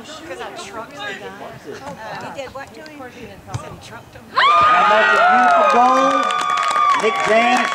because I trucked the guy. Uh, he did what to him? He said he trucked him. Beautiful goal. Nick James.